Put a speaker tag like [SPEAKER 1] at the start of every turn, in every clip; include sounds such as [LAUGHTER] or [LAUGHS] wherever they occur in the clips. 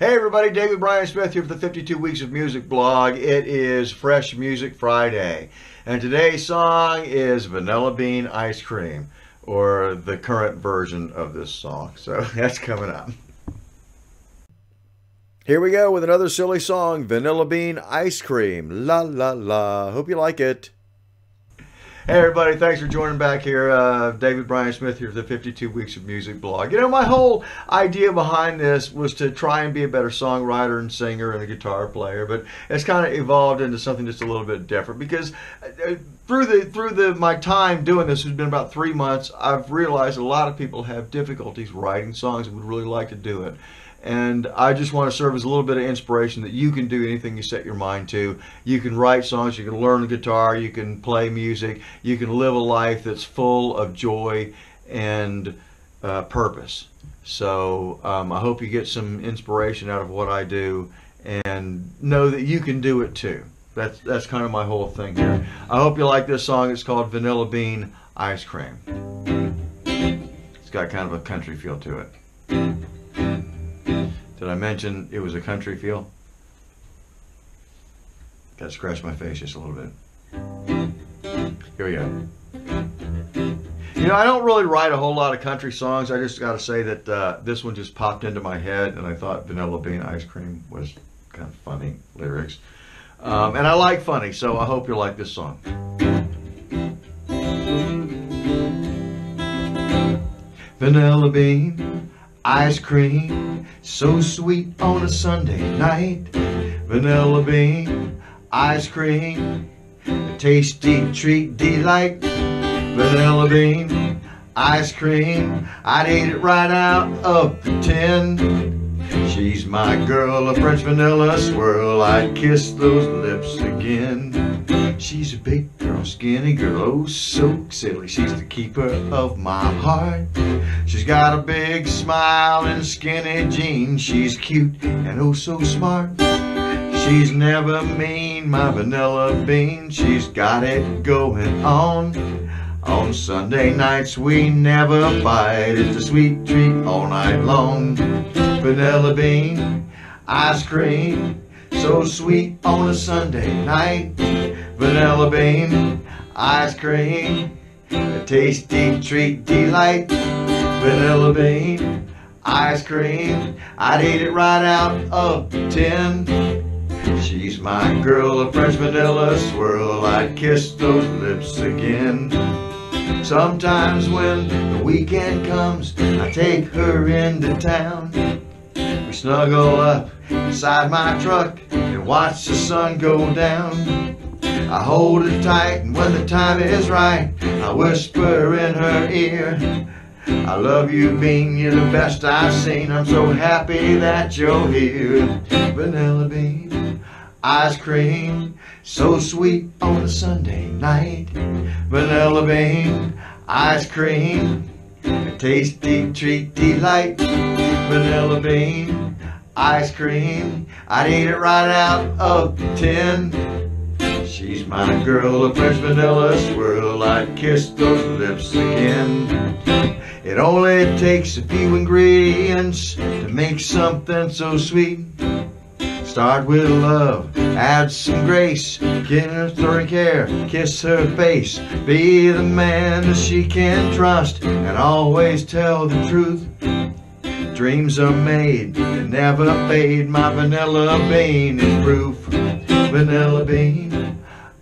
[SPEAKER 1] Hey everybody, David Bryan Smith here for the 52 Weeks of Music blog. It is Fresh Music Friday, and today's song is Vanilla Bean Ice Cream, or the current version of this song. So [LAUGHS] that's coming up. Here we go with another silly song, Vanilla Bean Ice Cream. La la la. Hope you like it. Hey everybody, thanks for joining back here. Uh, David Bryan Smith here for the 52 Weeks of Music blog. You know, my whole idea behind this was to try and be a better songwriter and singer and a guitar player, but it's kind of evolved into something just a little bit different because uh, through the through the my time doing this, has been about three months, I've realized a lot of people have difficulties writing songs and would really like to do it. And I just want to serve as a little bit of inspiration that you can do anything you set your mind to. You can write songs, you can learn the guitar, you can play music, you can live a life that's full of joy and uh, purpose. So um, I hope you get some inspiration out of what I do and know that you can do it too. That's, that's kind of my whole thing here. I hope you like this song. It's called Vanilla Bean Ice Cream. It's got kind of a country feel to it. Did I mention it was a country feel? Got to scratch my face just a little bit. Here we go. You know, I don't really write a whole lot of country songs. I just got to say that uh, this one just popped into my head, and I thought Vanilla Bean Ice Cream was kind of funny lyrics. Um, and I like funny, so I hope you like this song. Vanilla Bean Ice Cream so sweet on a Sunday night. Vanilla bean, ice cream, a tasty treat delight. Vanilla bean, ice cream, I'd eat it right out of the tin. She's my girl, a French vanilla swirl. I'd kiss those lips again. She's a big girl, skinny girl, oh so silly. She's the keeper of my heart. She's got a big smile and skinny jeans. She's cute and oh so smart. She's never mean, my vanilla bean. She's got it going on. On Sunday nights we never fight. It's a sweet treat all night long. Vanilla bean, ice cream, so sweet on a Sunday night. Vanilla bean, ice cream, a tasty treat delight. Vanilla bean, ice cream, I'd eat it right out of the tin. She's my girl, a French vanilla swirl. I'd kiss those lips again. Sometimes when the weekend comes, I take her into town. Snuggle up inside my truck and watch the sun go down. I hold it tight and when the time is right, I whisper in her ear. I love you, Bean, you're the best I've seen. I'm so happy that you're here. Vanilla Bean, ice cream, so sweet on a Sunday night. Vanilla Bean, ice cream, a tasty treat delight. Vanilla Bean, ice cream, I'd eat it right out of the tin. She's my girl, a French vanilla swirl. I'd kiss those lips again. It only takes a few ingredients to make something so sweet. Start with love, add some grace, give her throwing care, kiss her face, be the man that she can trust, and always tell the truth. Dreams are made never fade. My vanilla bean is proof. Vanilla bean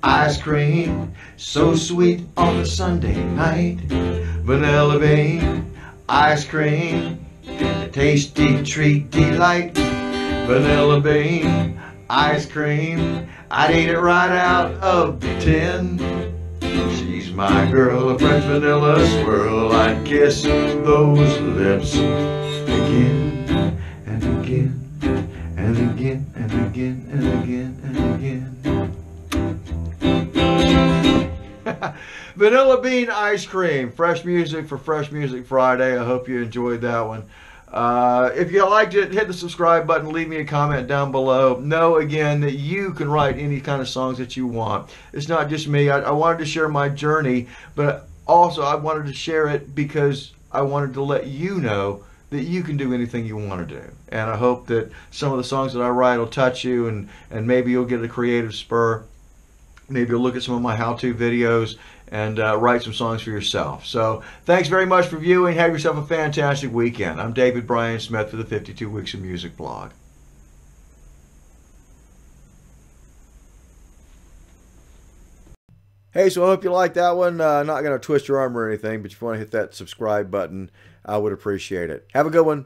[SPEAKER 1] ice cream, so sweet on a Sunday night. Vanilla bean, ice cream, a tasty treat delight. Vanilla bean, ice cream, I'd eat it right out of the tin. She's my girl, a French vanilla swirl. I'd kiss those lips again and again and again and again and again. [LAUGHS] Vanilla Bean Ice Cream. Fresh music for Fresh Music Friday. I hope you enjoyed that one. Uh, if you liked it, hit the subscribe button. Leave me a comment down below. Know again that you can write any kind of songs that you want. It's not just me. I, I wanted to share my journey, but also I wanted to share it because I wanted to let you know that you can do anything you want to do. And I hope that some of the songs that I write will touch you and, and maybe you'll get a creative spur. Maybe you'll look at some of my how-to videos and uh, write some songs for yourself. So thanks very much for viewing. Have yourself a fantastic weekend. I'm David Bryan Smith for the 52 Weeks of Music blog. Hey, so I hope you like that one. Uh, not going to twist your arm or anything, but if you want to hit that subscribe button, I would appreciate it. Have a good one.